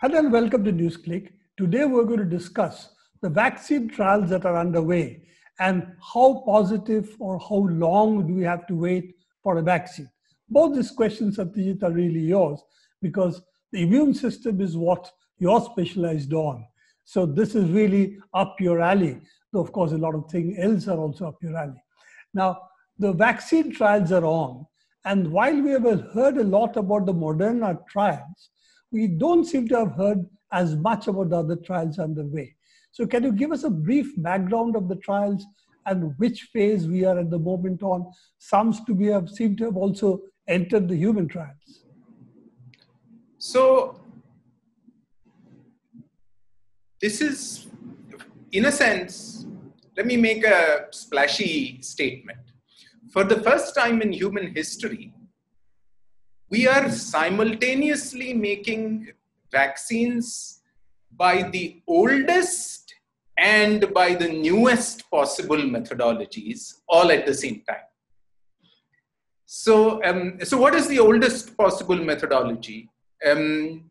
Hello and welcome to NewsClick. Today we're going to discuss the vaccine trials that are underway and how positive or how long do we have to wait for a vaccine. Both these questions, Satyajit, are really yours because the immune system is what you're specialized on. So this is really up your alley. Though of course, a lot of things else are also up your alley. Now, the vaccine trials are on. And while we have heard a lot about the Moderna trials, we don't seem to have heard as much about the other trials underway. So can you give us a brief background of the trials and which phase we are at the moment on? Some to be have seem to have also entered the human trials. So this is, in a sense, let me make a splashy statement. For the first time in human history, we are simultaneously making vaccines by the oldest and by the newest possible methodologies all at the same time. So, um, so what is the oldest possible methodology? Um,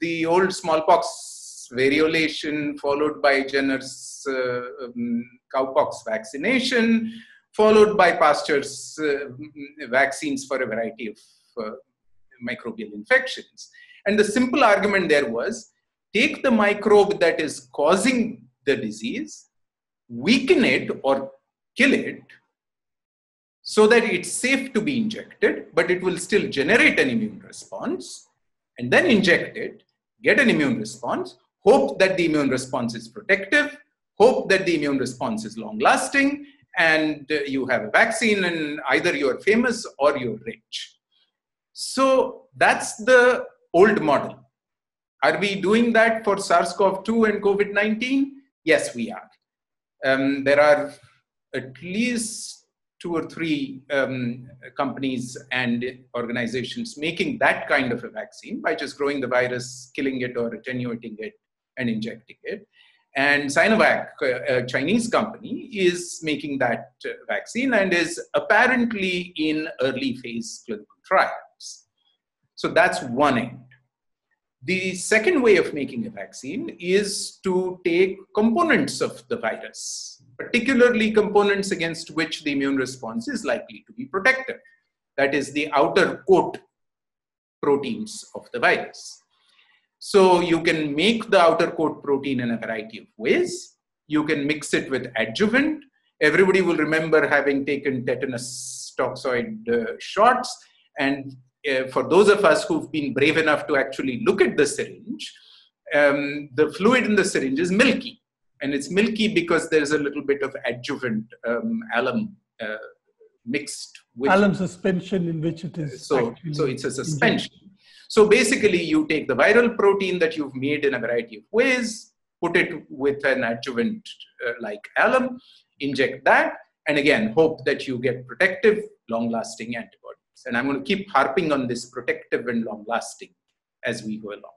the old smallpox variolation followed by Jenner's uh, um, cowpox vaccination, followed by Pasteur's uh, vaccines for a variety of Uh, microbial infections. And the simple argument there was take the microbe that is causing the disease, weaken it or kill it so that it's safe to be injected, but it will still generate an immune response, and then inject it, get an immune response, hope that the immune response is protective, hope that the immune response is long lasting, and uh, you have a vaccine, and either you're famous or you're rich. So that's the old model. Are we doing that for SARS-CoV-2 and COVID-19? Yes, we are. Um, there are at least two or three um, companies and organizations making that kind of a vaccine by just growing the virus, killing it or attenuating it and injecting it. And Sinovac, a Chinese company, is making that uh, vaccine and is apparently in early phase clinical trial. So that's one end. The second way of making a vaccine is to take components of the virus, particularly components against which the immune response is likely to be protective. That is the outer coat proteins of the virus. So you can make the outer coat protein in a variety of ways. You can mix it with adjuvant. Everybody will remember having taken tetanus toxoid uh, shots and uh, for those of us who've been brave enough to actually look at the syringe, um, the fluid in the syringe is milky. And it's milky because there's a little bit of adjuvant um, alum uh, mixed with alum suspension in which it is. So, so it's a suspension. Injected. So basically, you take the viral protein that you've made in a variety of ways, put it with an adjuvant uh, like alum, inject that, and again, hope that you get protective, long lasting antibodies. And I'm going to keep harping on this protective and long lasting as we go along.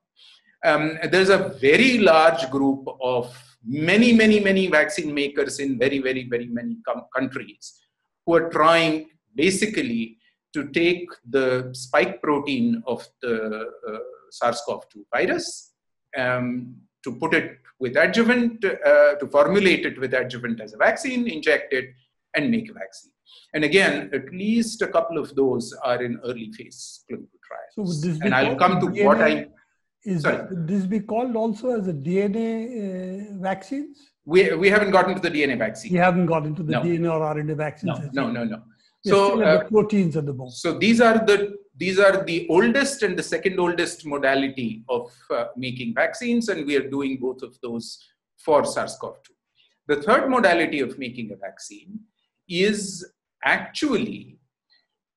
Um, there's a very large group of many, many, many vaccine makers in very, very, very many countries who are trying basically to take the spike protein of the uh, SARS-CoV-2 virus, um, to put it with adjuvant, uh, to formulate it with adjuvant as a vaccine, inject it, and make a vaccine. And again, at least a couple of those are in early phase clinical trials. So and I'll come to DNA, what I. Is sorry. this be called also as a DNA uh, vaccines? We, we haven't gotten to the DNA vaccine. We haven't gotten to the no. DNA or RNA vaccines. No, no, no, no. So uh, the proteins at the moment. So these are the these are the oldest and the second oldest modality of uh, making vaccines, and we are doing both of those for SARS-CoV-2. The third modality of making a vaccine is actually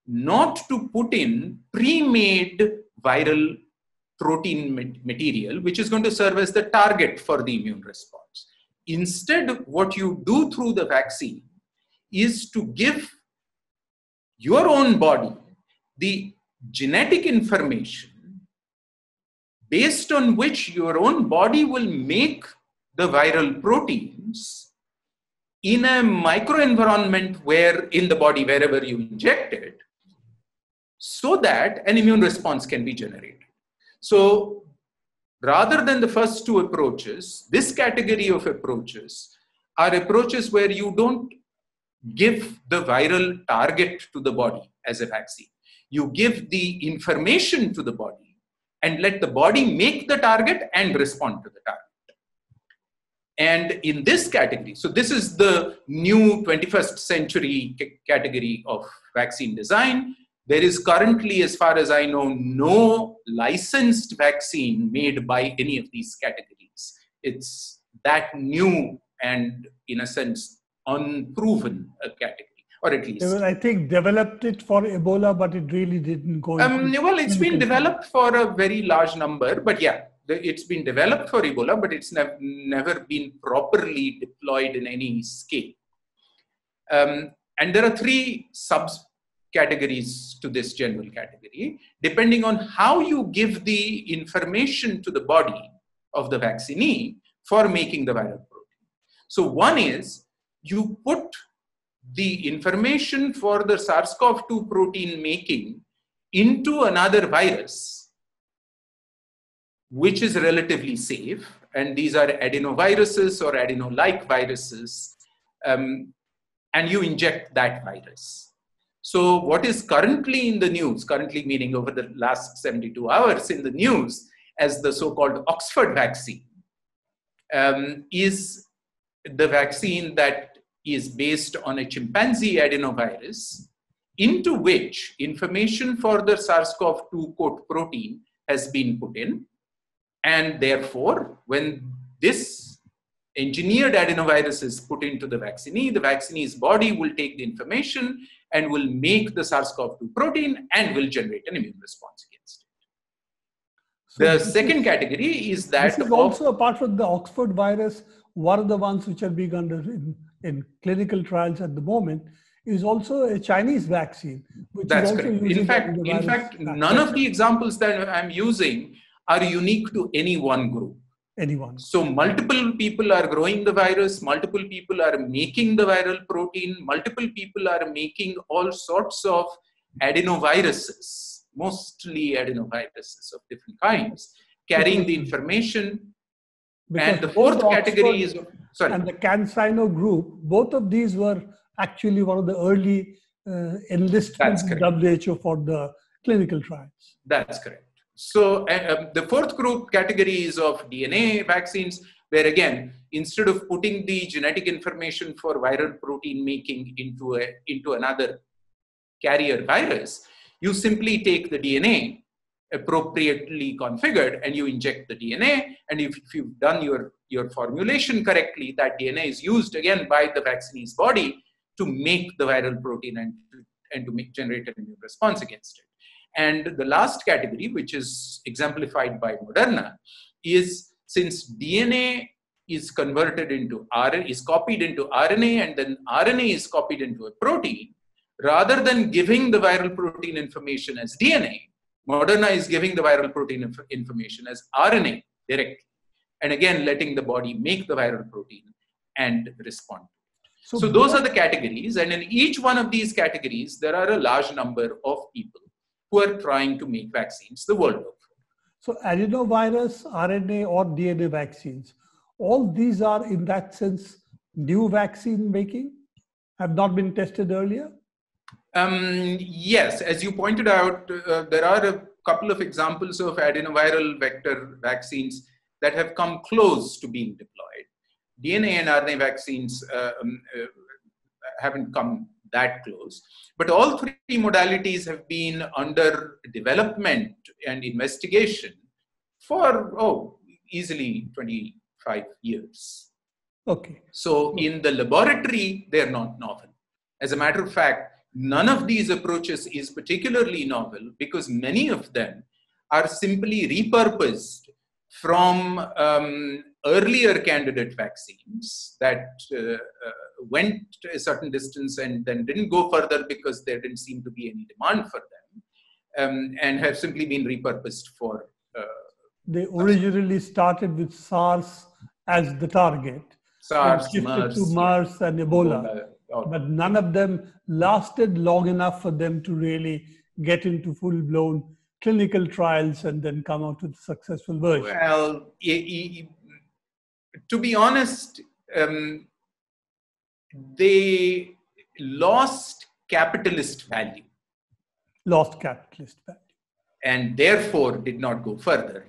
not to put in pre-made viral protein material, which is going to serve as the target for the immune response. Instead, what you do through the vaccine is to give your own body the genetic information based on which your own body will make the viral proteins in a microenvironment where in the body, wherever you inject it, so that an immune response can be generated. So rather than the first two approaches, this category of approaches are approaches where you don't give the viral target to the body as a vaccine. You give the information to the body and let the body make the target and respond to the target. And in this category, so this is the new 21st century category of vaccine design. There is currently, as far as I know, no licensed vaccine made by any of these categories. It's that new and, in a sense, unproven category or at least. I think developed it for Ebola, but it really didn't go. Um, well, it's been developed for a very large number, but yeah, it's been developed for Ebola, but it's nev- never been properly deployed in any scale. Um, and there are three subcategories to this general category, depending on how you give the information to the body of the vaccinee for making the viral protein. So, one is you put the information for the SARS-CoV-2 protein making into another virus, which is relatively safe, and these are adenoviruses or adeno-like viruses, um, and you inject that virus. So what is currently in the news, currently meaning over the last 72 hours in the news as the so-called Oxford vaccine, um, is the vaccine that is based on a chimpanzee adenovirus into which information for the SARS-CoV-2 coat protein has been put in. And therefore, when this engineered adenovirus is put into the vaccinee, the vaccinee's body will take the information and will make the SARS-CoV-2 protein and will generate an immune response against it. So the second is, category is that this is also apart from the Oxford virus, one of the ones which are being under in in clinical trials at the moment is also a Chinese vaccine. Which That's correct. In fact, in fact, none of the examples that I'm using are unique to any one group. Anyone. So multiple people are growing the virus, multiple people are making the viral protein, multiple people are making all sorts of adenoviruses, mostly adenoviruses of different kinds, carrying the information. Because and the fourth category is Sorry. and the CanSino group, both of these were actually one of the early uh, enlistments WHO for the clinical trials. That's correct. So uh, the fourth group category is of DNA vaccines, where again, instead of putting the genetic information for viral protein making into a into another carrier virus, you simply take the DNA appropriately configured and you inject the DNA. And if, if, you've done your, your formulation correctly, that DNA is used again by the vaccinee's body to make the viral protein and to, and to make, generate an immune response against it. And the last category, which is exemplified by Moderna, is since DNA is converted into RNA, is copied into RNA, and then RNA is copied into a protein, rather than giving the viral protein information as DNA, Moderna is giving the viral protein inf- information as RNA directly, and again letting the body make the viral protein and respond. So, so those are the categories, and in each one of these categories, there are a large number of people who are trying to make vaccines the world over. So adenovirus, RNA, or DNA vaccines, all these are in that sense new vaccine making, have not been tested earlier. Um, yes, as you pointed out, uh, there are a couple of examples of adenoviral vector vaccines that have come close to being deployed. DNA and RNA vaccines uh, um, uh, haven't come that close. But all three modalities have been under development and investigation for, oh, easily 25 years. Okay. So in the laboratory, they're not novel. As a matter of fact, None of these approaches is particularly novel because many of them are simply repurposed from um, earlier candidate vaccines that uh, uh, went a certain distance and then didn't go further because there didn't seem to be any demand for them um, and have simply been repurposed for. Uh, they originally started with SARS as the target. SARS, shifted MERS, to MERS and Ebola. Ebola but none of them lasted long enough for them to really get into full blown clinical trials and then come out with a successful version? Well, to be honest, um, they lost capitalist value. Lost capitalist value. And therefore did not go further.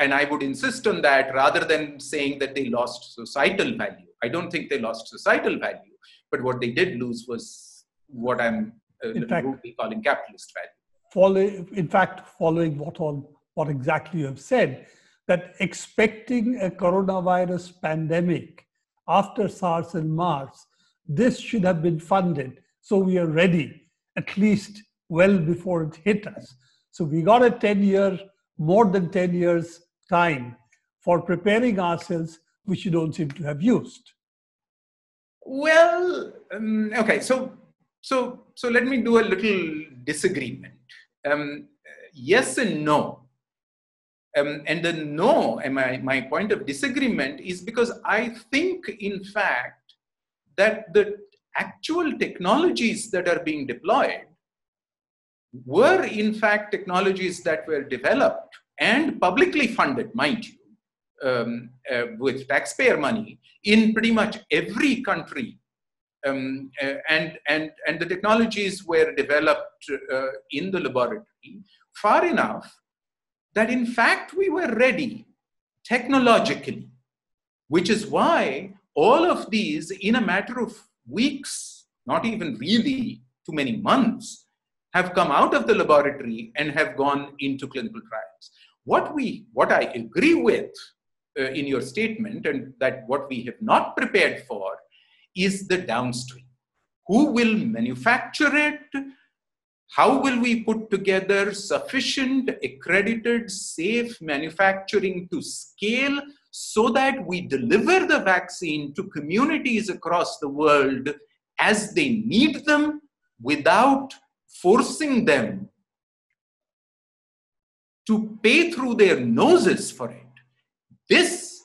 And I would insist on that rather than saying that they lost societal value. I don't think they lost societal value, but what they did lose was what I'm uh, in fact, calling capitalist value. Follow, in fact, following what on what exactly you have said, that expecting a coronavirus pandemic after SARS and MERS, this should have been funded so we are ready at least well before it hit us. So we got a 10 year, more than 10 years time for preparing ourselves, which you don't seem to have used. Well, um, okay, so so so let me do a little disagreement. Um, yes and no. Um, and the no, and my, my point of disagreement is because I think, in fact, that the actual technologies that are being deployed were, in fact, technologies that were developed and publicly funded, mind you, um, uh, with taxpayer money in pretty much every country. Um, uh, and, and, and the technologies were developed uh, in the laboratory far enough that in fact we were ready technologically, which is why all of these, in a matter of weeks, not even really too many months, have come out of the laboratory and have gone into clinical trials. What we, what I agree with uh, in your statement, and that what we have not prepared for, is the downstream. Who will manufacture it? How will we put together sufficient, accredited, safe manufacturing to scale so that we deliver the vaccine to communities across the world as they need them without forcing them to pay through their noses for it? This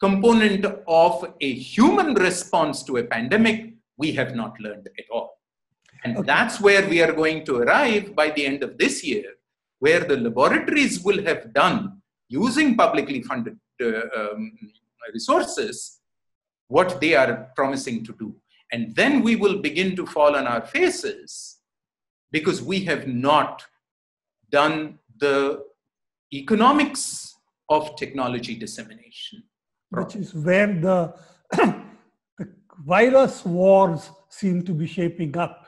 component of a human response to a pandemic, we have not learned at all. And okay. that's where we are going to arrive by the end of this year, where the laboratories will have done, using publicly funded uh, um, resources, what they are promising to do. And then we will begin to fall on our faces because we have not done the economics of technology dissemination. Which is where the, the virus wars seem to be shaping up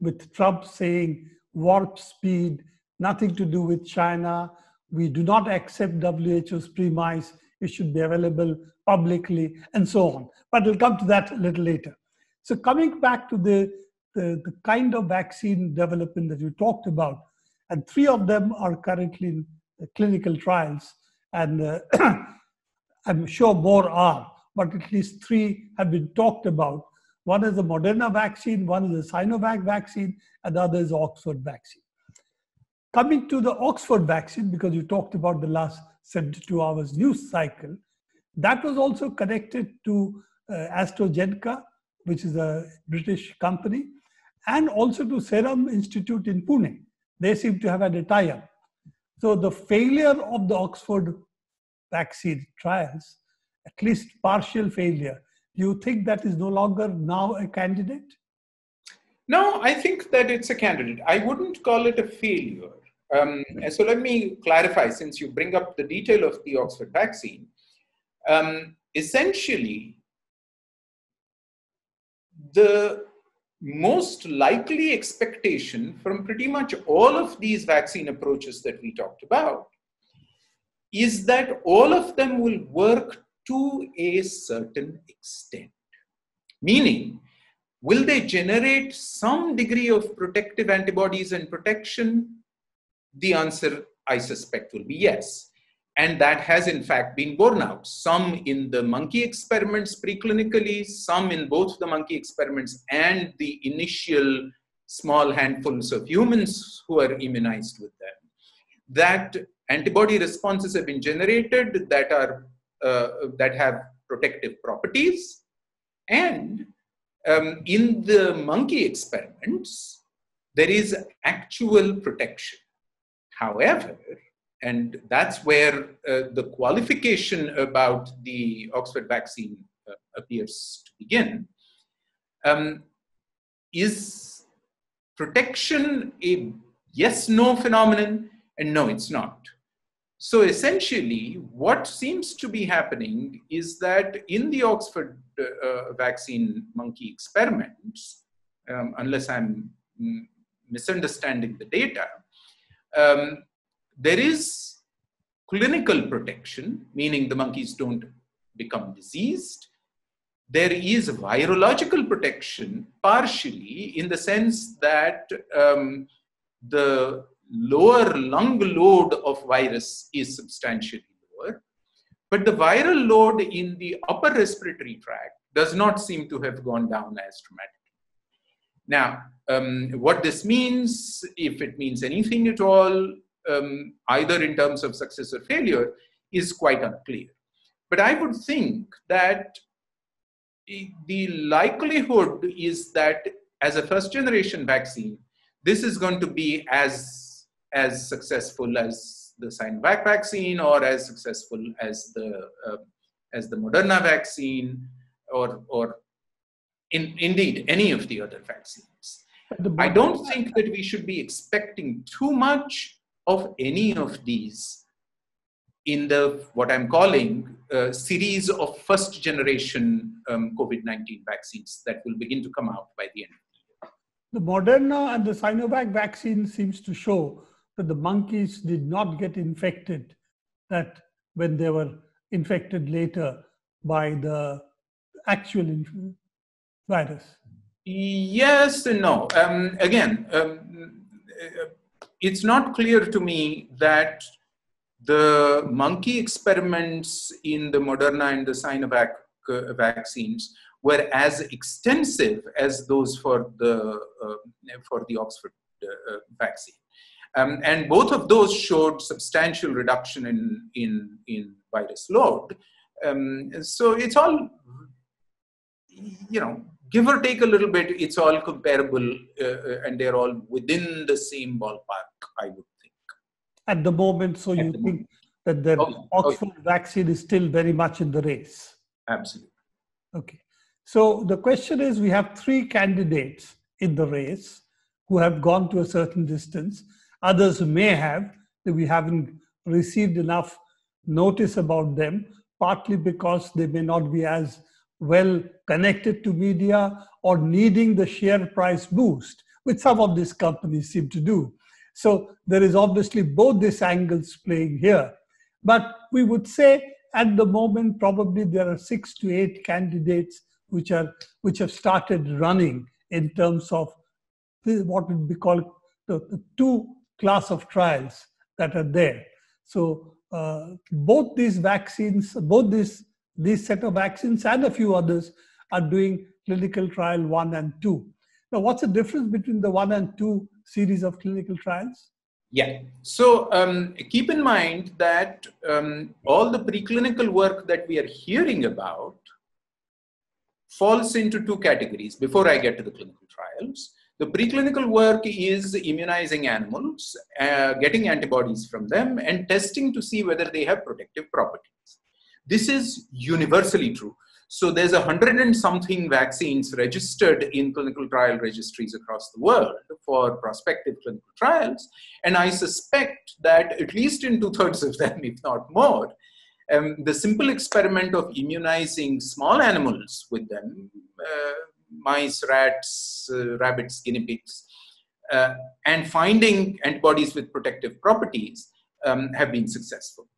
with Trump saying warp speed, nothing to do with China. We do not accept WHO's premise. It should be available publicly and so on. But we'll come to that a little later. So coming back to the, the, the kind of vaccine development that you talked about, and three of them are currently in clinical trials, and uh, I'm sure more are, but at least three have been talked about. One is the Moderna vaccine, one is the Sinovac vaccine, and the other is the Oxford vaccine. Coming to the Oxford vaccine, because you talked about the last 72 hours news cycle, that was also connected to uh, AstraZeneca, which is a British company, and also to Serum Institute in Pune. They seem to have had a tie-up. So the failure of the Oxford vaccine trials, at least partial failure, you think that is no longer now a candidate? No, I think that it's a candidate. I wouldn't call it a failure. Um, so let me clarify since you bring up the detail of the Oxford vaccine. Um, essentially, the most likely expectation from pretty much all of these vaccine approaches that we talked about is that all of them will work to a certain extent. Meaning, will they generate some degree of protective antibodies and protection? The answer, I suspect, will be yes. And that has in fact been borne out. Some in the monkey experiments preclinically, some in both the monkey experiments and the initial small handfuls of humans who are immunized with them. That antibody responses have been generated that are that have protective properties. And um, in the monkey experiments, there is actual protection. However, and that's where uh, the qualification about the Oxford vaccine uh, appears to begin. Um, is protection a yes no phenomenon? And no, it's not. So essentially, what seems to be happening is that in the Oxford uh, uh vaccine monkey experiments, um, unless I'm misunderstanding the data, um, there is clinical protection, meaning the monkeys don't become diseased. There is virological protection, partially in the sense that um, the lower lung load of virus is substantially lower, but the viral load in the upper respiratory tract does not seem to have gone down as dramatically. Now, um, what this means, if it means anything at all, um, either in terms of success or failure, is quite unclear. But I would think that the likelihood is that as a first generation vaccine, this is going to be as, as successful as the Sinovac vaccine or as successful as the, uh, as the Moderna vaccine or, or in, indeed any of the other vaccines. I don't think that we should be expecting too much of any of these in the what I'm calling a series of first generation um, COVID 19 vaccines that will begin to come out by the end of the year. The Moderna and the Sinovac vaccine seems to show that the monkeys did not get infected that when they were infected later by the actual virus? Yes and no. Um, again, um, it's not clear to me that the monkey experiments in the Moderna and the Sinovac uh, vaccines were as extensive as those for the uh, for the Oxford uh, vaccine. Um, and both of those showed substantial reduction in, in, in virus load. Um, so it's all, you know, give or take a little bit, it's all comparable uh, uh, and they're all within the same ballpark, I would think. At the moment, so At you think moment. that the oh, Oxford oh. vaccine is still very much in the race? Absolutely. Okay. So the question is we have three candidates in the race who have gone to a certain distance. Others may have, that we haven't received enough notice about them, partly because they may not be as well connected to media or needing the share price boost, which some of these companies seem to do. So there is obviously both these angles playing here. But we would say at the moment, probably there are six to eight candidates which are which have started running in terms of what would be called the, the two class of trials that are there. So uh, both these vaccines, both these this set of vaccines and a few others are doing clinical trial one and two. Now, what's the difference between the one and two series of clinical trials? Yeah. So um, keep in mind that um, all the preclinical work that we are hearing about falls into two categories before I get to the clinical trials. The preclinical work is immunizing animals, uh, getting antibodies from them, and testing to see whether they have protective properties. This is universally true. So there's a hundred and something vaccines registered in clinical trial registries across the world for prospective clinical trials. And I suspect that at least in two thirds of them, if not more, um, the simple experiment of immunizing small animals with them, uh, mice, rats, uh, rabbits, guinea pigs, uh, and finding antibodies with protective properties um, have been successful.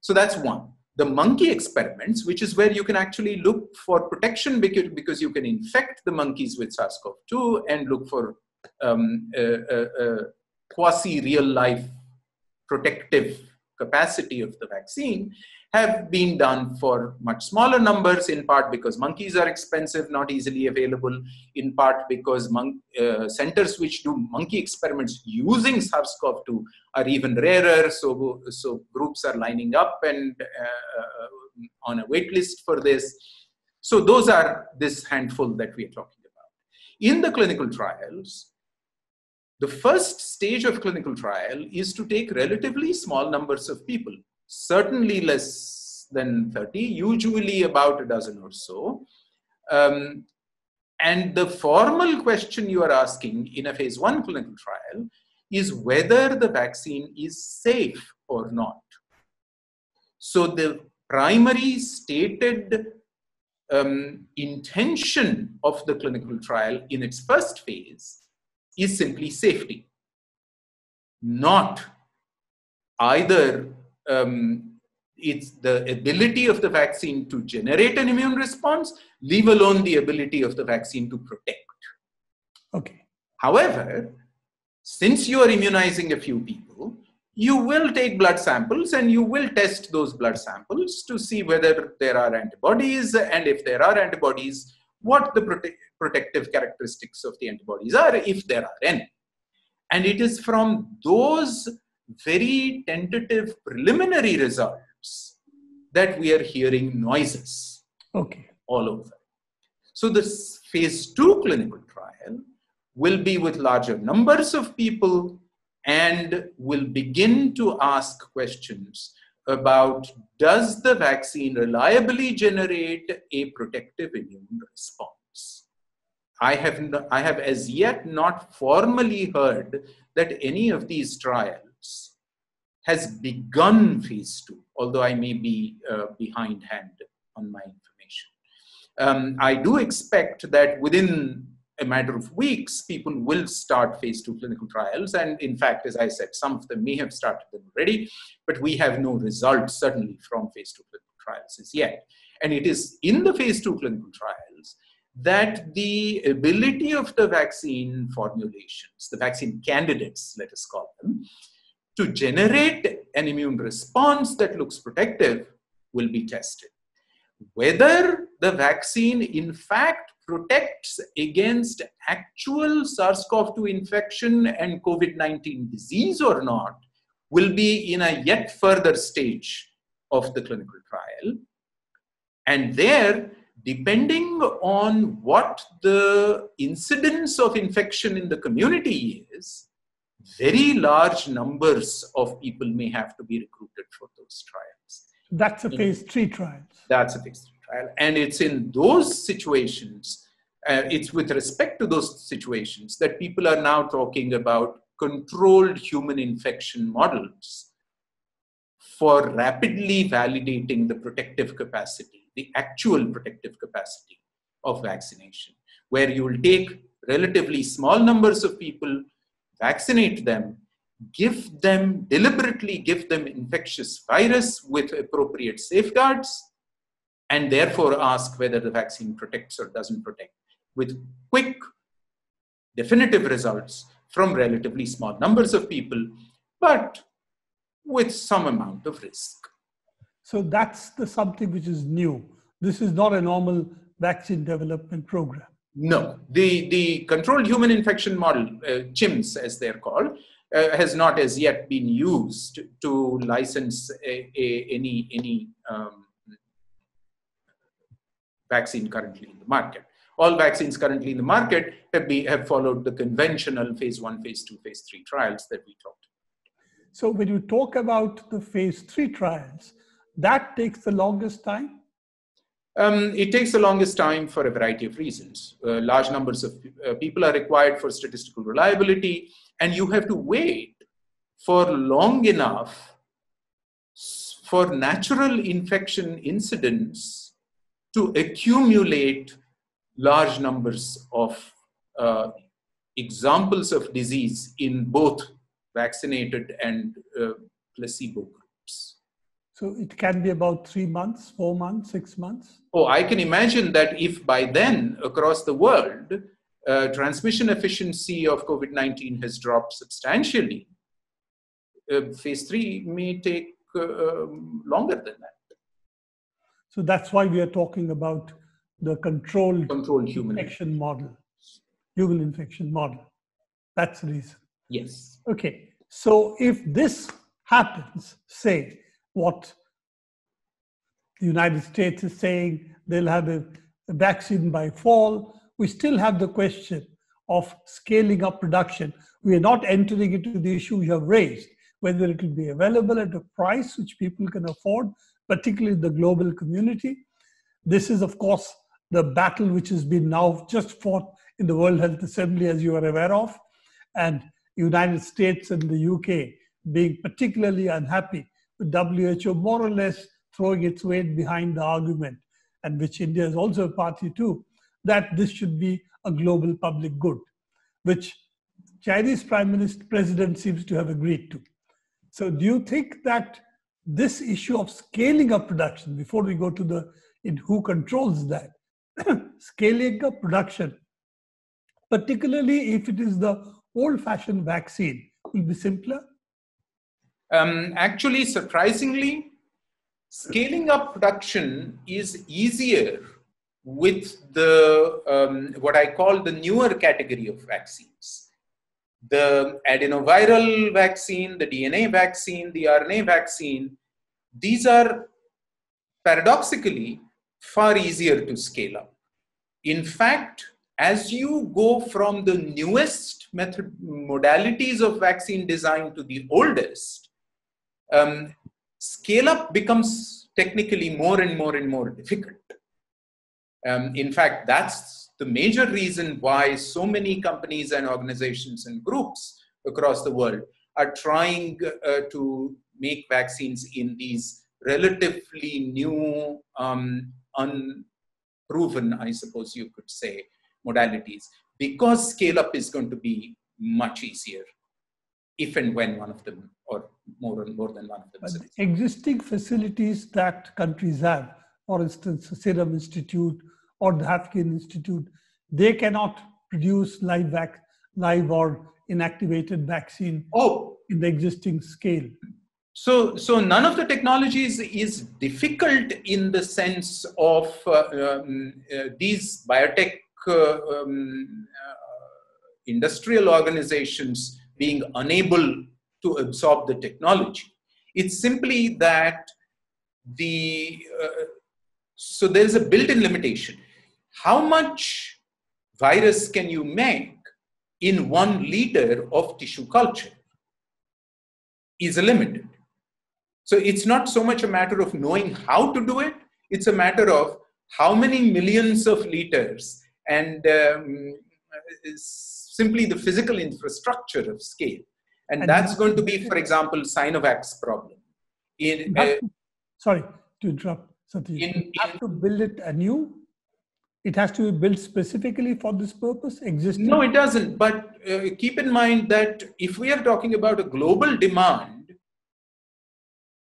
So that's one the monkey experiments, which is where you can actually look for protection because, because you can infect the monkeys with SARS-CoV-2 and look for um, a, a, a quasi real life protective capacity of the vaccine have been done for much smaller numbers, in part because monkeys are expensive, not easily available, in part because mon- uh, centers which do monkey experiments using SARS-CoV-2 are even rarer. So, so groups are lining up and uh, uh, on a wait list for this. So those are this handful that we are talking about. In the clinical trials, the first stage of clinical trial is to take relatively small numbers of people, certainly less than 30, usually about a dozen or so. Um, and the formal question you are asking in a phase one clinical trial is whether the vaccine is safe or not. So the primary stated um, intention of the clinical trial in its first phase is simply safety, not either um, it's the ability of the vaccine to generate an immune response, leave alone the ability of the vaccine to protect. Okay. However, since you are immunizing a few people, you will take blood samples and you will test those blood samples to see whether there are antibodies and if there are antibodies, what the prote protective characteristics of the antibodies are, if there are any. And it is from those very tentative preliminary results that we are hearing noises okay. all over. So this phase two clinical trial will be with larger numbers of people and will begin to ask questions about does the vaccine reliably generate a protective immune response? I have, no, I have as yet not formally heard that any of these trials has begun phase two, although I may be uh, behindhand on my information. Um, I do expect that within a matter of weeks, people will start phase two clinical trials. And in fact, as I said, some of them may have started them already, but we have no results certainly from phase two clinical trials as yet. And it is in the phase two clinical trials that the ability of the vaccine formulations, the vaccine candidates, let us call them, to generate an immune response that looks protective will be tested. Whether the vaccine, in fact, protects against actual SARS CoV 2 infection and COVID 19 disease or not will be in a yet further stage of the clinical trial. And there, depending on what the incidence of infection in the community is, very large numbers of people may have to be recruited for those trials. That's a phase three trial. That's a phase three trial. And it's in those situations, uh, it's with respect to those situations that people are now talking about controlled human infection models for rapidly validating the protective capacity, the actual protective capacity of vaccination, where you will take relatively small numbers of people vaccinate them, give them, deliberately give them infectious virus with appropriate safeguards, and therefore ask whether the vaccine protects or doesn't protect with quick, definitive results from relatively small numbers of people, but with some amount of risk. So that's the something which is new. This is not a normal vaccine development program. No, the, the controlled human infection model, uh, CHIMS as they're called, uh, has not as yet been used to license a, a, any, any um, vaccine currently in the market. All vaccines currently in the market have, be, have followed the conventional phase one, phase two, phase three trials that we talked about. So when you talk about the phase three trials, that takes the longest time? Um, it takes the longest time for a variety of reasons. Uh, large numbers of uh, people are required for statistical reliability, and you have to wait for long enough for natural infection incidents to accumulate large numbers of uh, examples of disease in both vaccinated and uh, placebo so it can be about three months, four months, six months? Oh, I can imagine that if by then across the world, uh, transmission efficiency of COVID 19 has dropped substantially, uh, phase three may take uh, um, longer than that. So that's why we are talking about the controlled, controlled human infection model, human infection model. That's the reason. Yes. Okay. So if this happens, say, what the United States is saying they'll have a, a vaccine by fall. We still have the question of scaling up production. We are not entering into the issue you have raised, whether it will be available at a price which people can afford, particularly the global community. This is, of course, the battle which has been now just fought in the World Health Assembly, as you are aware of, and United States and the UK being particularly unhappy WHO more or less throwing its weight behind the argument, and which India is also a party to, that this should be a global public good, which Chinese Prime Minister President seems to have agreed to. So, do you think that this issue of scaling up production, before we go to the in who controls that, scaling up production, particularly if it is the old-fashioned vaccine, will be simpler? Um, actually, surprisingly, scaling up production is easier with the um, what I call the newer category of vaccines. The adenoviral vaccine, the DNA vaccine, the RNA vaccine, these are paradoxically far easier to scale up. In fact, as you go from the newest method modalities of vaccine design to the oldest, um, scale up becomes technically more and more and more difficult. Um, in fact, that's the major reason why so many companies and organizations and groups across the world are trying uh, to make vaccines in these relatively new, um, unproven, I suppose you could say, modalities, because scale up is going to be much easier if and when one of them more and more than one of them. Existing facilities that countries have, for instance, the Serum Institute or the Haffkine Institute, they cannot produce live, vac- live or inactivated vaccine oh. in the existing scale. So, so none of the technologies is difficult in the sense of uh, um, uh, these biotech uh, um, uh, industrial organizations being unable to absorb the technology. It's simply that the uh, so there is a built-in limitation. How much virus can you make in one liter of tissue culture? Is limited. So it's not so much a matter of knowing how to do it. It's a matter of how many millions of liters and um, simply the physical infrastructure of scale and, and that's going to be, for example, Sinovac's problem. In, uh, sorry to interrupt, Satish. In, you have in, to build it anew. It has to be built specifically for this purpose. Existing. No, it doesn't. But uh, keep in mind that if we are talking about a global demand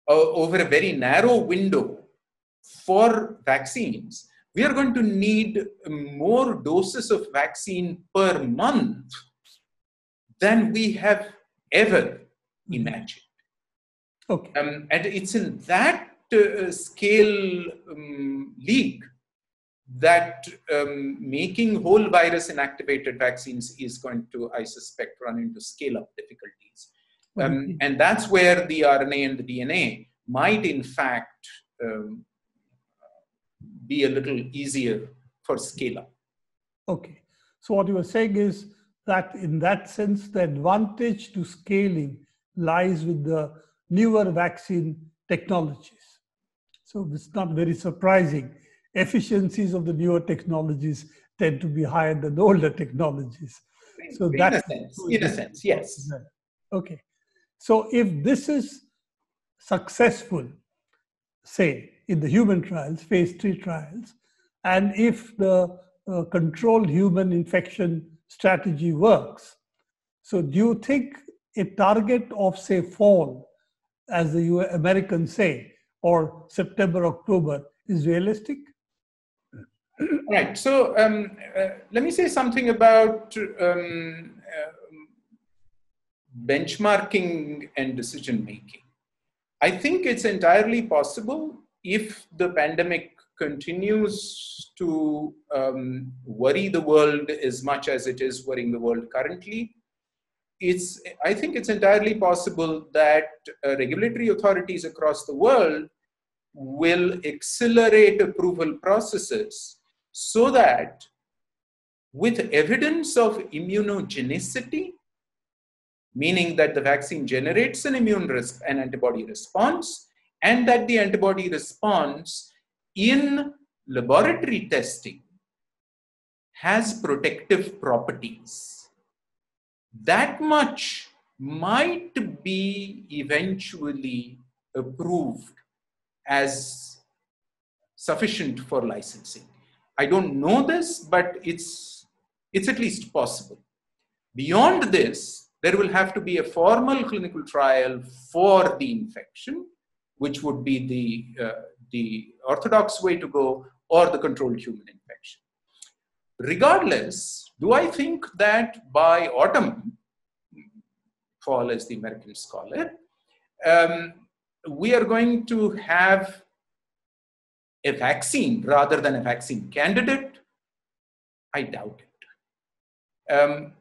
uh, over a very narrow window for vaccines, we are going to need more doses of vaccine per month than we have ever mm-hmm. imagined. Okay. Um, and it's in that uh, scale um, league that um, making whole virus inactivated vaccines is going to, I suspect, run into scale up difficulties. Um, and that's where the RNA and the DNA might, in fact, um, be a little easier for scale up. Okay. So, what you were saying is that in that sense, the advantage to scaling lies with the newer vaccine technologies. So it's not very surprising. Efficiencies of the newer technologies tend to be higher than the older technologies. So in a sense, in a sense, yes. Okay. So if this is successful, say in the human trials, phase three trials, and if the uh, controlled human infection strategy works. So, do you think a target of, say, fall, as the Americans say, or September, October, is realistic? Right. So, um, uh, let me say something about um, uh, benchmarking and decision making. I think it's entirely possible if the pandemic continues to um, worry the world as much as it is worrying the world currently, it's, I think it's entirely possible that uh, regulatory authorities across the world will accelerate approval processes so that with evidence of immunogenicity, meaning that the vaccine generates an immune risk, an antibody response, and that the antibody response in laboratory testing has protective properties. That much might be eventually approved as sufficient for licensing. I don't know this, but it's, it's at least possible. Beyond this, there will have to be a formal clinical trial for the infection, which would be the, uh, the orthodox way to go, or the controlled human infection. Regardless, do I think that by autumn, fall as the Americans call it, um, we are going to have a vaccine rather than a vaccine candidate? I doubt it. Um,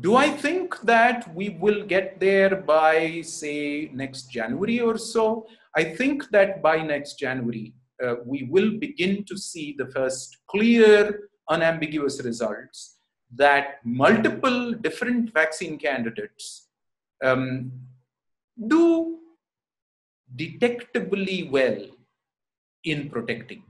do I think that we will get there by, say, next January or so? I think that by next January, uh, we will begin to see the first clear, unambiguous results that multiple different vaccine candidates um, do detectably well in protecting.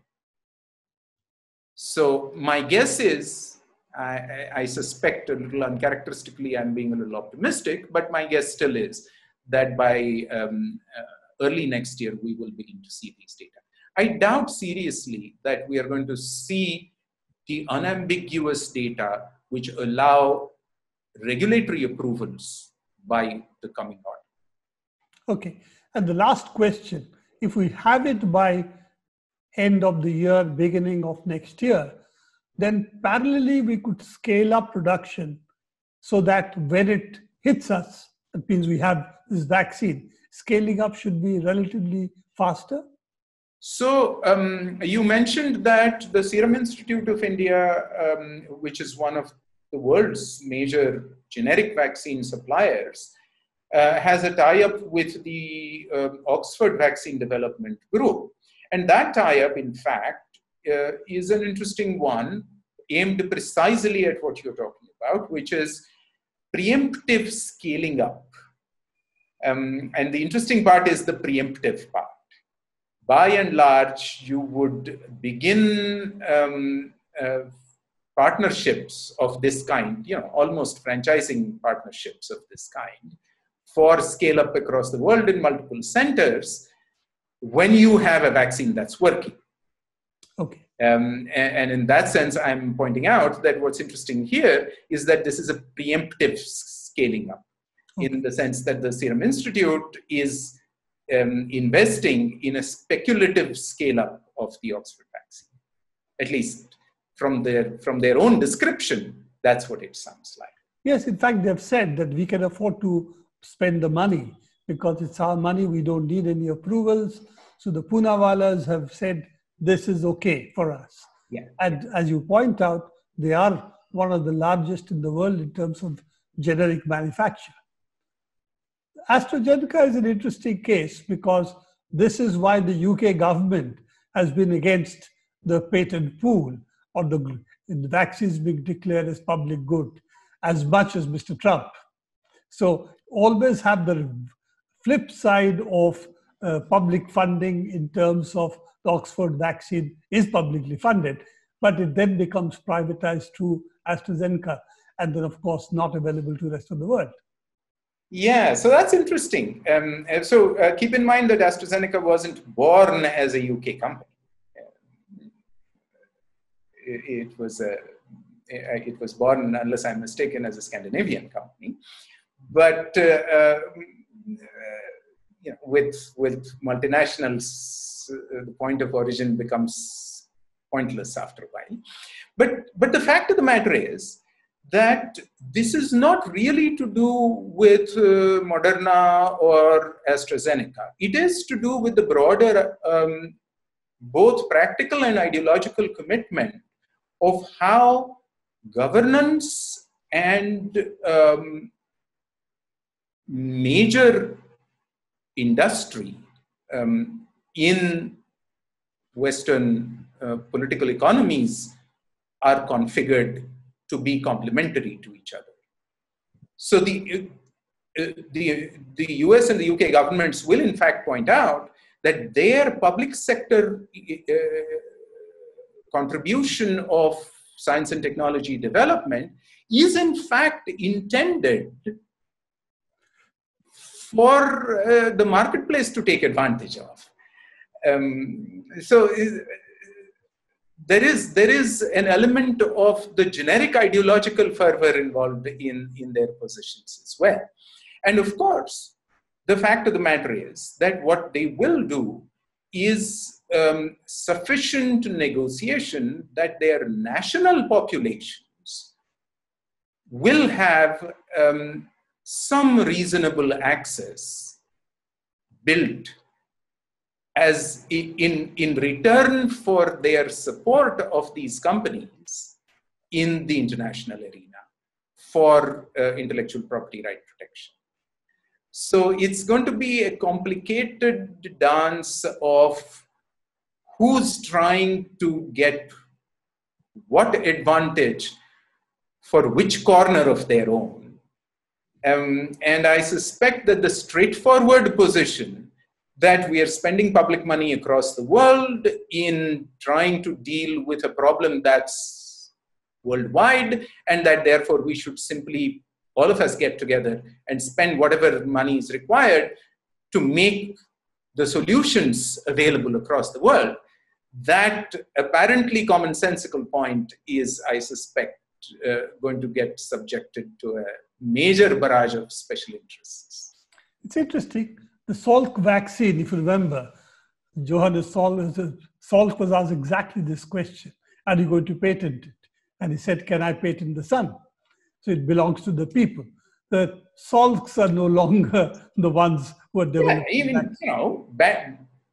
So my guess is, I, I, suspect a little uncharacteristically, I'm being a little optimistic, but my guess still is that by um, uh, early next year, we will begin to see these data. I doubt seriously that we are going to see the unambiguous data which allow regulatory approvals by the coming autumn. Okay. And the last question, if we have it by end of the year, beginning of next year, then parallelly we could scale up production so that when it hits us, that means we have this vaccine, scaling up should be relatively faster? So um, you mentioned that the Serum Institute of India, um, which is one of the world's major generic vaccine suppliers, uh, has a tie-up with the uh, Oxford Vaccine Development Group. And that tie-up, in fact, uh, is an interesting one aimed precisely at what you're talking about, which is preemptive scaling up. Um, and the interesting part is the preemptive part by and large, you would begin um, uh, partnerships of this kind, you know, almost franchising partnerships of this kind for scale up across the world in multiple centers when you have a vaccine that's working. Okay. Um, and, and, in that sense, I'm pointing out that what's interesting here is that this is a preemptive scaling up okay. in the sense that the Serum Institute is um, investing in a speculative scale up of the Oxford vaccine. At least from their, from their own description, that's what it sounds like. Yes, in fact, they've said that we can afford to spend the money because it's our money, we don't need any approvals. So the Poonawallas have said this is okay for us. Yeah. And as you point out, they are one of the largest in the world in terms of generic manufacture. AstraZeneca is an interesting case because this is why the UK government has been against the patent pool or the, the vaccines being declared as public good as much as Mr. Trump. So always have the flip side of uh, public funding in terms of the Oxford vaccine is publicly funded, but it then becomes privatized through AstraZeneca and then of course not available to the rest of the world. Yeah, so that's interesting. Um, uh, so uh, keep in mind that AstraZeneca wasn't born as a UK company. It, it was a, it was born, unless I'm mistaken, as a Scandinavian company. But uh, uh, you know, with with multinationals, uh, the point of origin becomes pointless after a while. But but the fact of the matter is that this is not really to do with uh, Moderna or AstraZeneca. It is to do with the broader, um, both practical and ideological commitment of how governance and um, major industry um, in Western uh, political economies are configured to be complementary to each other. So the, uh, the, the US and the UK governments will in fact point out that their public sector uh, contribution of science and technology development is in fact intended for uh, the marketplace to take advantage of. Um, so there is there is an element of the generic ideological fervor involved in in their positions as well, and of course, the fact of the matter is that what they will do is um, sufficient negotiation that their national populations will have um, some reasonable access built as in, in return for their support of these companies in the international arena for uh, intellectual property right protection. So it's going to be a complicated dance of who's trying to get what advantage for which corner of their own um, and I suspect that the straightforward position that we are spending public money across the world in trying to deal with a problem that's worldwide, and that therefore we should simply, all of us get together and spend whatever money is required to make the solutions available across the world. That apparently commonsensical point is, I suspect, uh, going to get subjected to a major barrage of special interests. It's interesting the Salk vaccine, if you remember, Johannes Salk, was asked exactly this question Are you going to patent it? And he said, Can I patent the sun? So it belongs to the people. The Salks are no longer the ones who are developing. Yeah, even, vaccine. you know,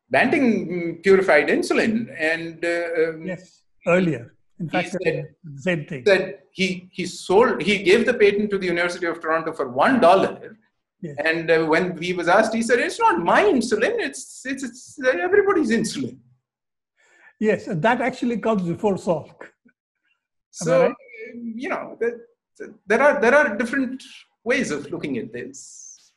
banting purified insulin and. Uh, um, yes, earlier. In fact, said, same thing. That he, he sold, he gave the patent to the University of Toronto for $1 and uh, when he was asked, he said, "It's not my insulin. It's it's, it's uh, everybody's insulin." Yes, and that actually comes before Salk. So right? Um, you know there are there are different ways of looking at this.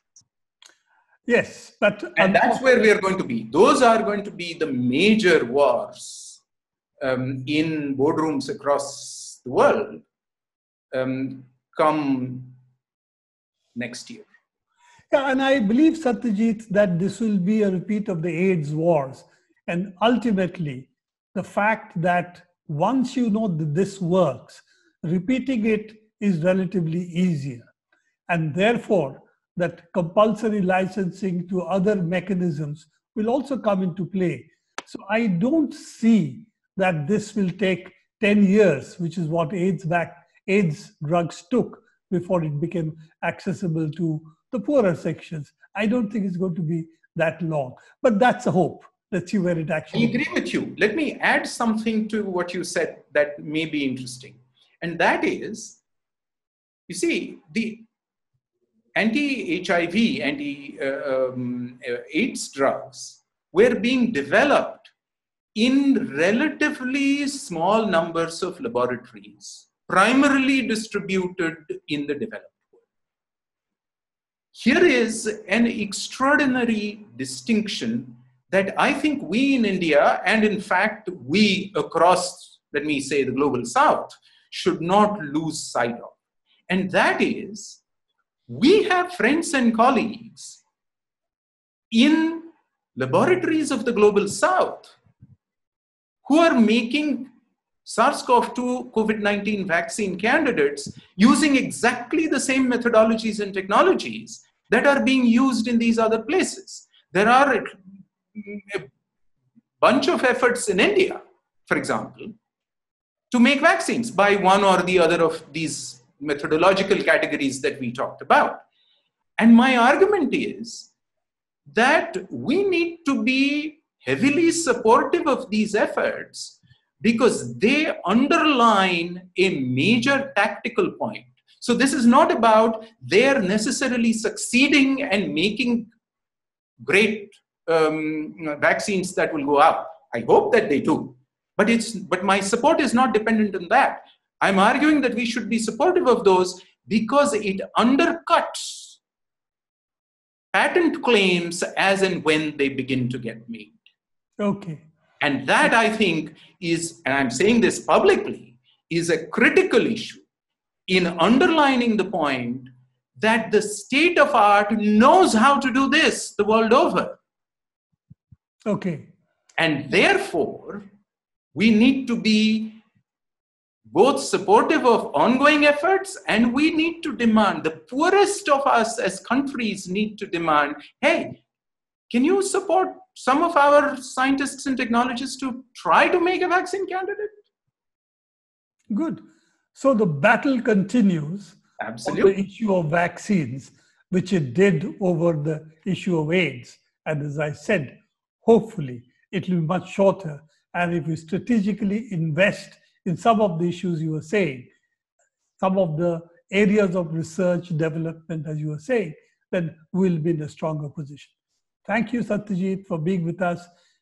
Yes, but and that's where we are going to be. Those are going to be the major wars um, in boardrooms across the world um, come next year. Yeah, and I believe, Satyajit, that this will be a repeat of the AIDS wars. And ultimately, the fact that once you know that this works, repeating it is relatively easier. And therefore, that compulsory licensing to other mechanisms will also come into play. So I don't see that this will take 10 years, which is what AIDS, back, AIDS drugs took before it became accessible to the poorer sections. I don't think it's going to be that long, but that's a hope. Let's see where it actually. I agree with you. Let me add something to what you said that may be interesting, and that is, you see, the anti-HIV, anti-AIDS uh, um, drugs were being developed in relatively small numbers of laboratories, primarily distributed in the developed. Here is an extraordinary distinction that I think we in India, and in fact, we across, let me say, the global south, should not lose sight of. And that is, we have friends and colleagues in laboratories of the global south who are making SARS-CoV-2 COVID-19 vaccine candidates using exactly the same methodologies and technologies that are being used in these other places. There are a bunch of efforts in India, for example, to make vaccines by one or the other of these methodological categories that we talked about. And my argument is that we need to be heavily supportive of these efforts because they underline a major tactical point. So, this is not about their necessarily succeeding and making great um, vaccines that will go up. I hope that they do. But it's but my support is not dependent on that. I'm arguing that we should be supportive of those because it undercuts patent claims as and when they begin to get made. Okay. And that I think is, and I'm saying this publicly, is a critical issue in underlining the point that the state of art knows how to do this the world over. Okay. And therefore, we need to be both supportive of ongoing efforts and we need to demand the poorest of us as countries need to demand hey can you support some of our scientists and technologists to try to make a vaccine candidate good so the battle continues absolutely the issue of vaccines which it did over the issue of aids. And as i said hopefully it will be much shorter. And if we strategically invest in some of the issues you were saying, some of the areas of research development, as you were saying, then we'll be in a stronger position. Thank you, Satyajit, for being with us,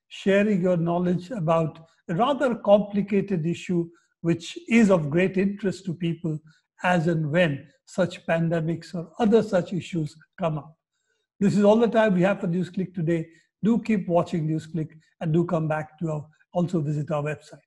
sharing your knowledge about a rather complicated issue which is of great interest to people as and when such pandemics or other such issues come up. This is all the time we have for NewsClick today. Do keep watching NewsClick and do come back to our, also visit our website.